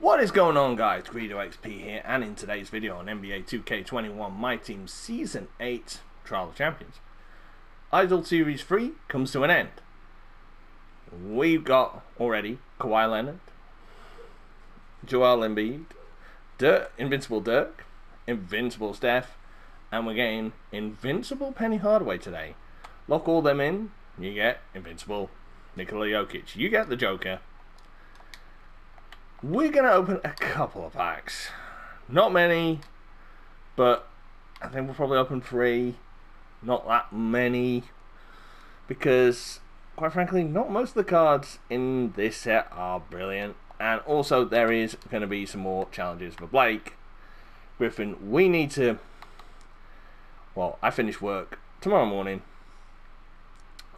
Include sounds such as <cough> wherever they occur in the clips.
What is going on guys, Greedo XP here and in today's video on NBA 2K21 My Team Season 8 Trail of Champions. Idol Series 3 comes to an end. We've got already Kawhi Leonard, Joel Embiid, Dirk, Invincible Dirk, Invincible Steph, and we're getting Invincible Penny Hardaway today. Lock all them in, you get Invincible Nikola Jokic. You get the Joker. We're going to open a couple of packs. Not many, but I think we'll probably open three. Not that many. Because, quite frankly, not most of the cards in this set are brilliant. And also, there is going to be some more challenges for Blake. Griffin, we need to... Well, I finish work tomorrow morning.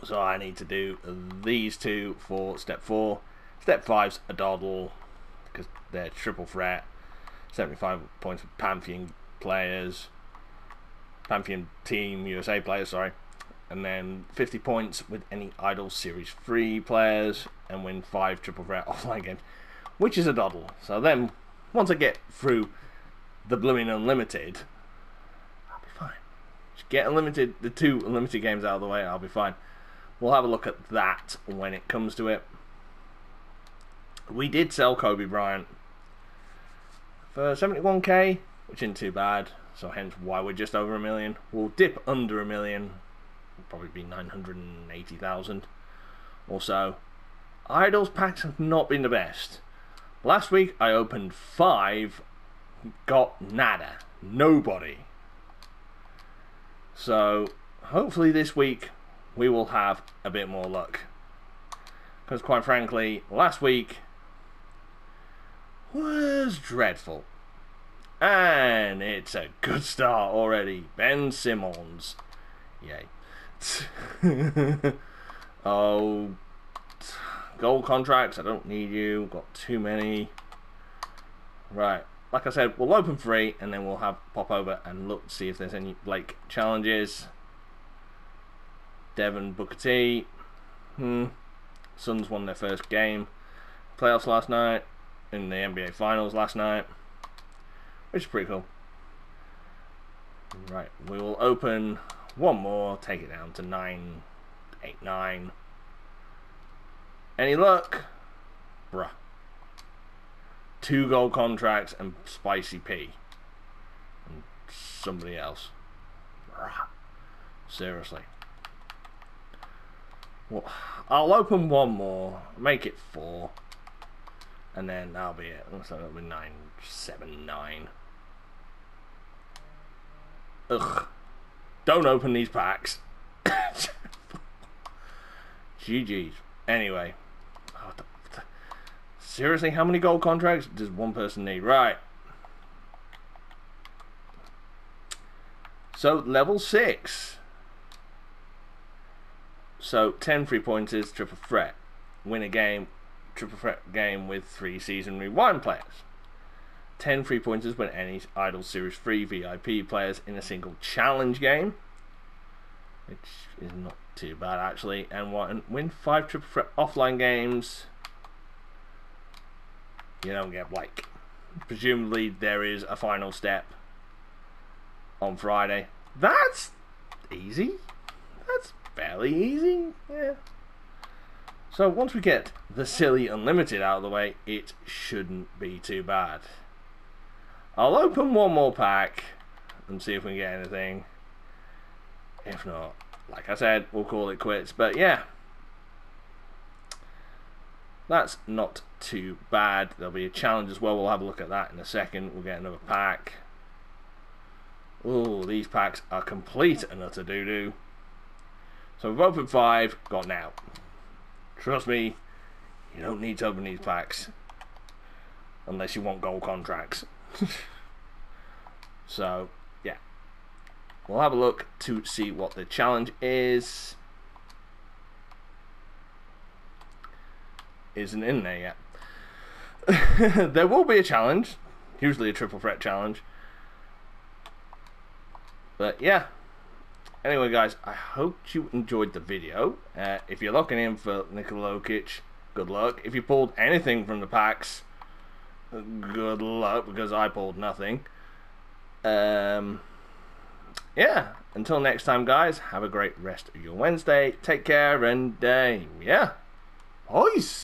So I need to do these two for step four. Step five's a doddle because they're triple threat. 75 points with Pantheon players. Pantheon Team USA players, sorry. And then 50 points with any Idol Series 3 players. And win 5 triple threat <laughs> offline games. Which is a doddle. So then, once I get through the Blooming Unlimited, I'll be fine. Just get unlimited, the two unlimited games out of the way, I'll be fine. We'll have a look at that when it comes to it. We did sell Kobe Bryant for 71k, which isn't too bad. So hence why we're just over a million. We'll dip under a million. Will probably be 980,000 or so. Idols packs have not been the best. Last week I opened five, got nada, nobody. So hopefully this week we will have a bit more luck. Because quite frankly, last week was dreadful. And it's a good start already. Ben Simmons. Yay. <laughs> oh, gold contracts. I don't need you. Got too many. Right. Like I said, we'll open three and then we'll have pop over and look to see if there's any Blake challenges. Devin Booker T. Hmm. Suns won their first game. Playoffs last night. In the NBA Finals last night. Which is pretty cool. Right. We will open one more. Take it down to 989. Any luck? Bruh. Two gold contracts and Spicy P. And somebody else. Bruh. Seriously. Well, I'll open one more, make it four, and then that'll be it. So that'll be nine, seven, nine. Ugh. Don't open these packs. <laughs> GG's. Anyway. Seriously, how many gold contracts does one person need? Right. So, level 6. So 10 free pointers, triple threat. Win a game, triple threat game with three season rewind players. 10 free pointers when any Idol Series 3 VIP players in a single challenge game. Which is not too bad actually. And win 5 triple threat offline games. You don't get Blake. Presumably there is a final step on Friday. That's easy. That's fairly easy. Yeah. So once we get the silly unlimited out of the way, it shouldn't be too bad. I'll open one more pack and see if we can get anything. If not, like I said, we'll call it quits. But yeah, that's not too bad. There'll be a challenge as well. We'll have a look at that in a second. We'll get another pack. Oh, these packs are complete and utter doo-doo. So we've opened five, got now. Trust me, you don't need to open these packs. Unless you want gold contracts. <laughs> so, yeah. We'll have a look to see what the challenge is. Isn't in there yet. <laughs> there will be a challenge. Usually a triple threat challenge. But yeah, Anyway, guys, I hope you enjoyed the video. Uh, if you're looking in for Nikola Jokic, good luck. If you pulled anything from the packs, good luck because I pulled nothing. Um, yeah, until next time, guys, have a great rest of your Wednesday. Take care and uh, yeah, peace.